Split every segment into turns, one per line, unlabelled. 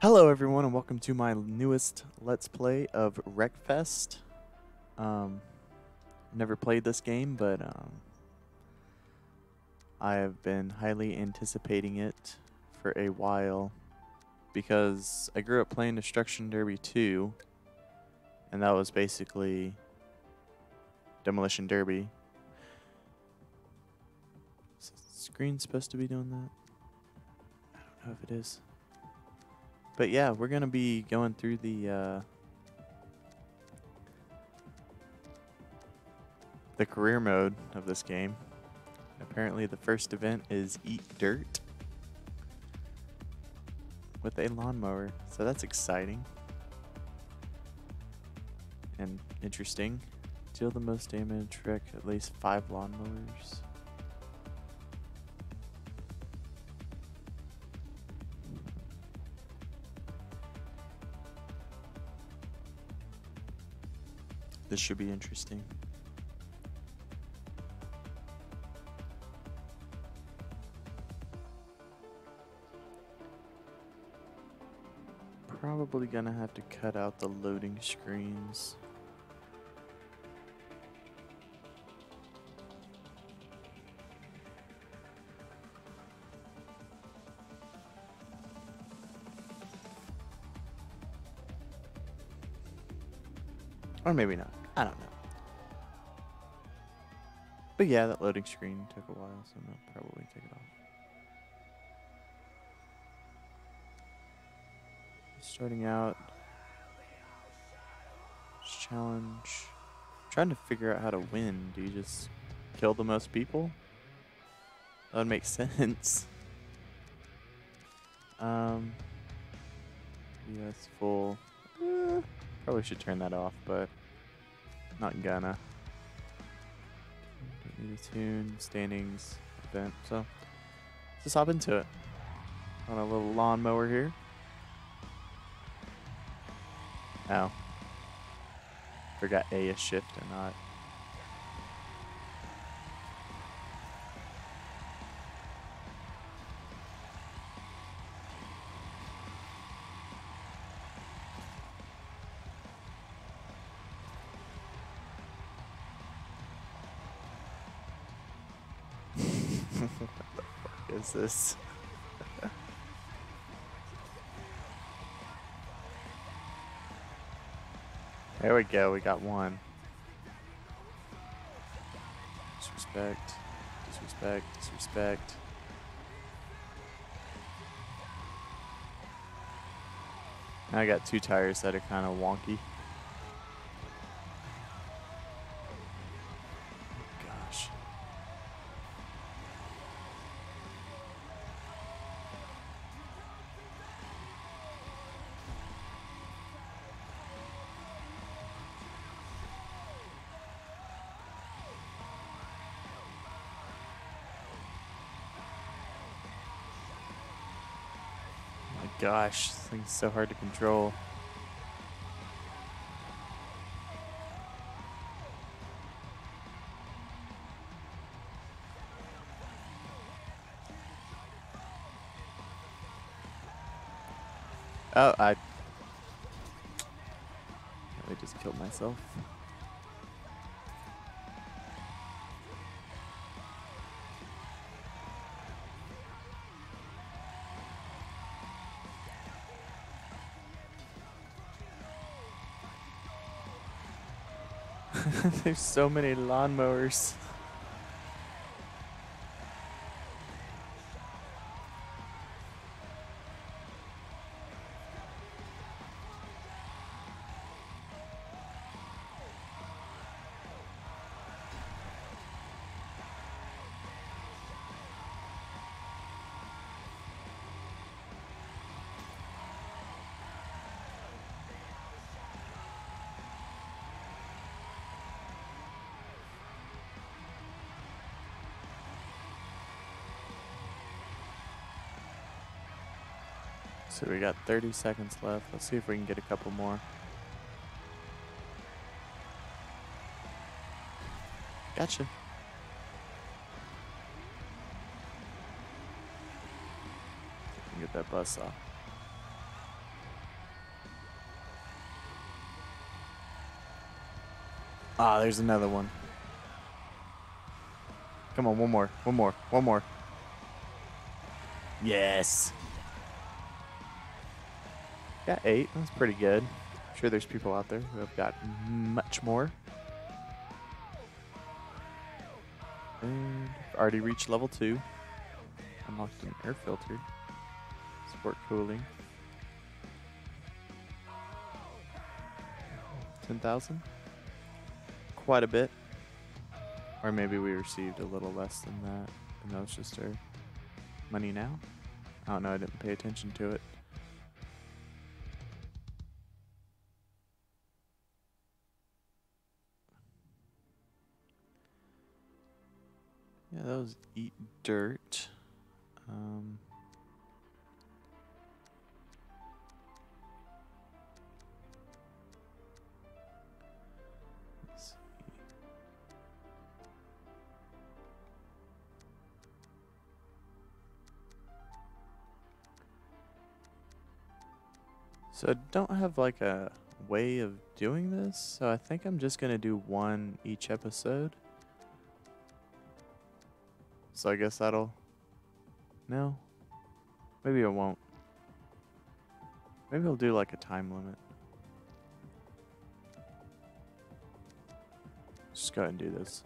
Hello, everyone, and welcome to my newest Let's Play of Wreckfest. Um, never played this game, but um, I have been highly anticipating it for a while because I grew up playing Destruction Derby 2, and that was basically Demolition Derby. Is the screen supposed to be doing that? I don't know if it is. But yeah, we're gonna be going through the uh, the career mode of this game. Apparently, the first event is eat dirt with a lawnmower, so that's exciting and interesting. Deal the most damage, wreck at least five lawnmowers. This should be interesting. Probably gonna have to cut out the loading screens. Or maybe not. I don't know. But yeah, that loading screen took a while, so I'll probably take it off. Starting out. Challenge. trying to figure out how to win. Do you just kill the most people? That would make sense. Um. Yes, full. Eh, probably should turn that off, but not gonna. Don't need a tune, standings, event, so let's just hop into it. On a little lawnmower here. Oh. Forgot A is shift and not. what the fuck is this? there we go, we got one. Disrespect, disrespect, disrespect. Now I got two tires that are kind of wonky. Gosh, this thing's so hard to control. Oh, I I just killed myself. There's so many lawnmowers. So we got 30 seconds left. Let's see if we can get a couple more. Gotcha. Get that bus off. Ah, there's another one. Come on, one more, one more, one more. Yes. Got eight. That's pretty good. I'm sure there's people out there who have got much more. And already reached level two. Unlocked an air filter. Sport cooling. 10,000? Quite a bit. Or maybe we received a little less than that. And that was just our money now. I don't know, I didn't pay attention to it. Was eat dirt. Um. So I don't have like a way of doing this, so I think I'm just gonna do one each episode. So I guess that'll. No. Maybe it won't. Maybe I'll do like a time limit. Just go ahead and do this.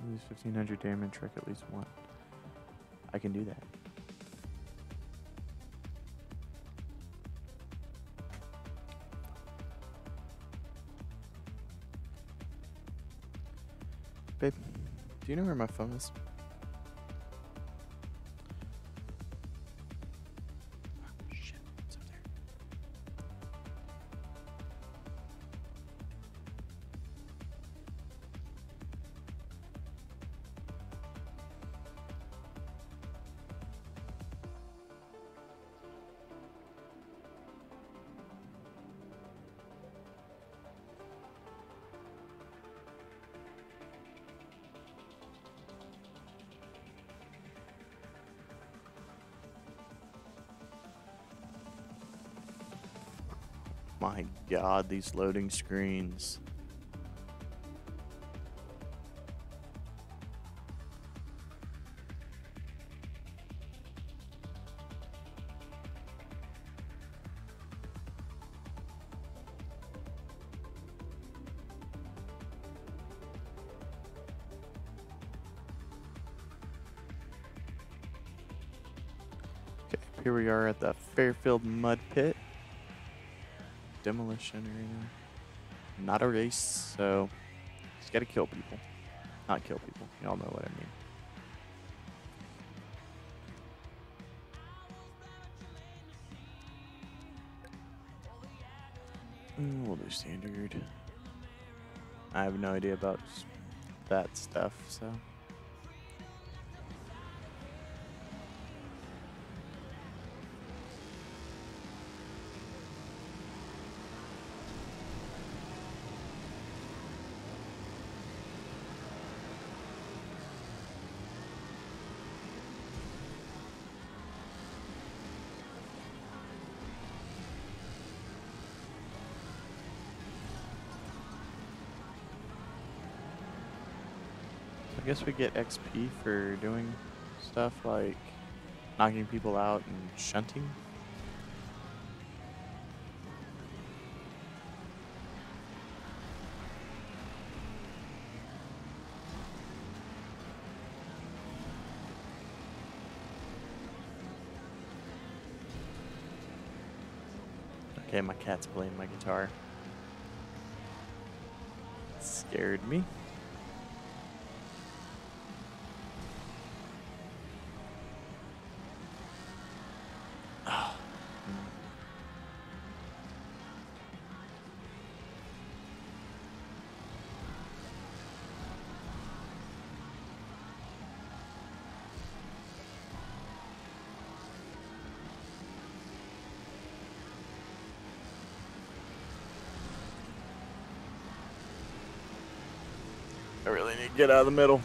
At least 1500 damage, trick at least one. I can do that. Babe, do you know where my phone is? My god, these loading screens. Okay, here we are at the Fairfield Mud Pit. Demolition arena. Not a race, so just gotta kill people. Not kill people. Y'all know what I mean. We'll do standard. I have no idea about that stuff, so. Guess we get XP for doing stuff like knocking people out and shunting. Okay, my cat's playing my guitar. Scared me. I really need to get out of the middle.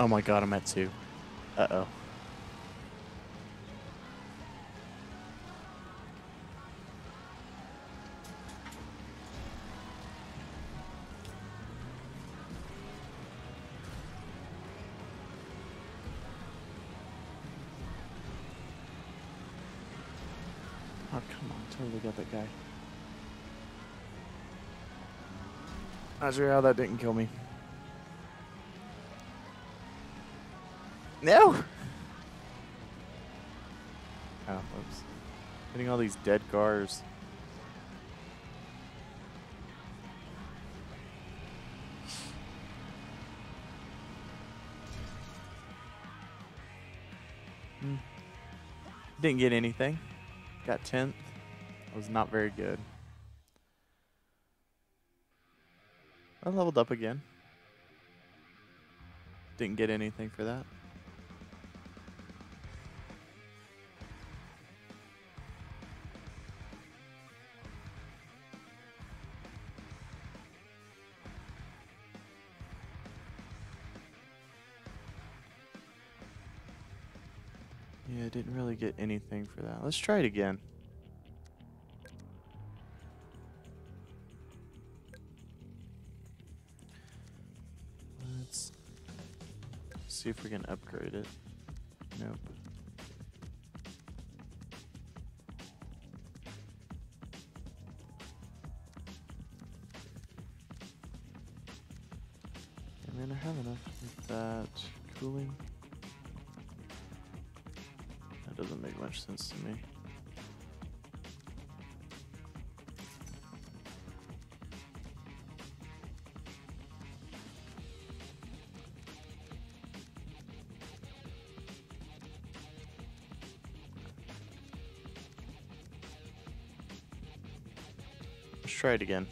Oh my god, I'm at two. Uh oh. Come on. Totally got that guy. How that didn't kill me. No! Oh, oops. Getting all these dead cars. Hmm. Didn't get anything. Got 10th. Was not very good. I leveled up again. Didn't get anything for that. Get anything for that. Let's try it again. Let's see if we can upgrade it. Nope. I mean, I have enough with that cooling. Doesn't make much sense to me. Let's try it again.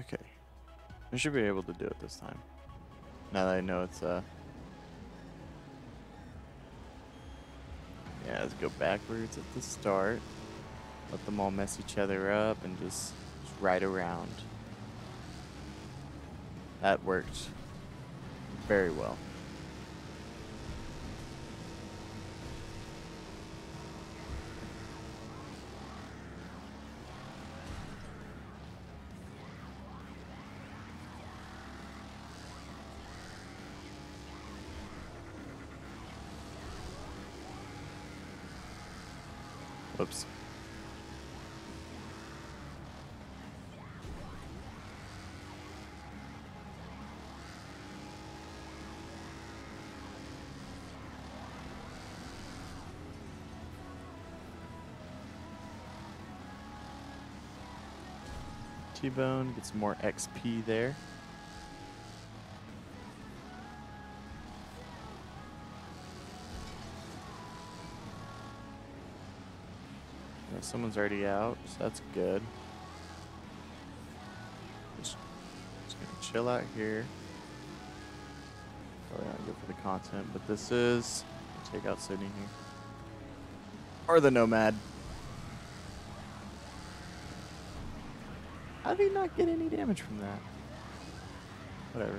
Okay. I should be able to do it this time. Now that I know it's uh Yeah, let's go backwards at the start. Let them all mess each other up and just, just ride around. That worked very well. Whoops. T-Bone gets more XP there. Yeah, someone's already out, so that's good. Just, just gonna chill out here. Probably not good for the content, but this is take out Sydney here. Or the Nomad. How did he not get any damage from that? Whatever.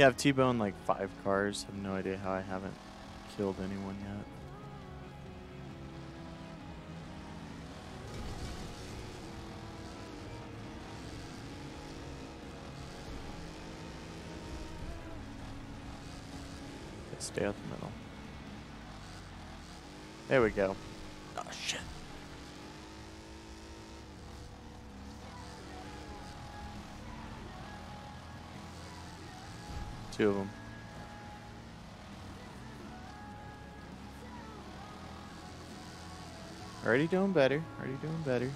Yeah, I've T-boned like five cars. have no idea how I haven't killed anyone yet. Stay out the middle. There we go. Oh shit. Two of them. Already doing better. Already doing better.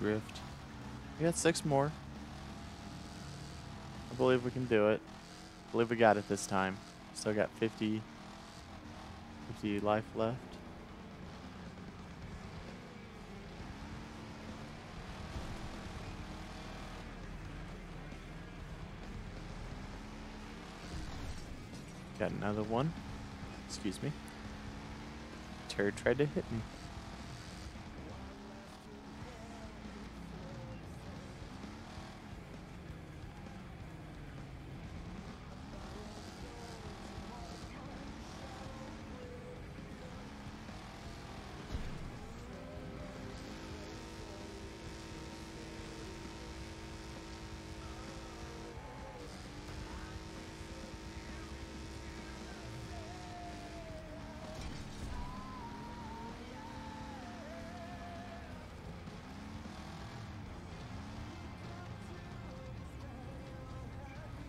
Drift. We got six more. I believe we can do it. I believe we got it this time. Still got 50, 50 life left. Got another one. Excuse me. Turd tried to hit me.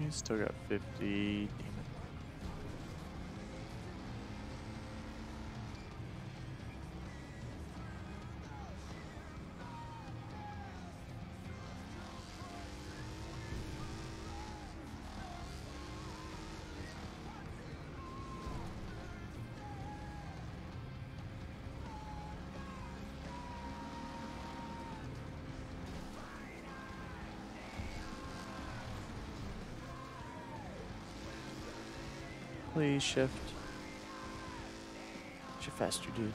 You still got 50. Please shift. Shift faster, dude.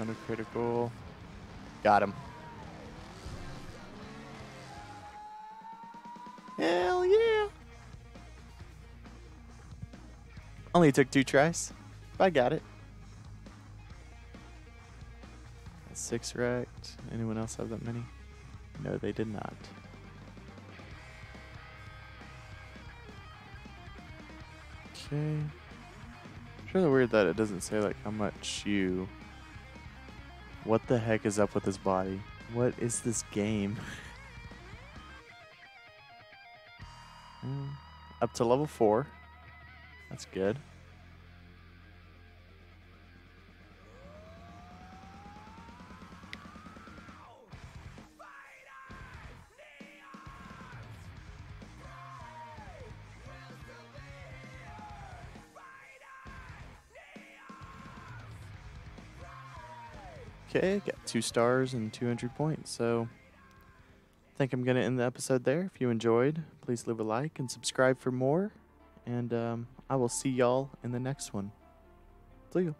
Thunder critical. Got him. Hell yeah! Only took two tries. But I got it. That's six wrecked. Anyone else have that many? No, they did not. Okay. It's really weird that it doesn't say like how much you. What the heck is up with this body? What is this game? Hmm, up to level four. That's good. Okay, got two stars and 200 points. So I think I'm going to end the episode there. If you enjoyed, please leave a like and subscribe for more. And um, I will see y'all in the next one. See you.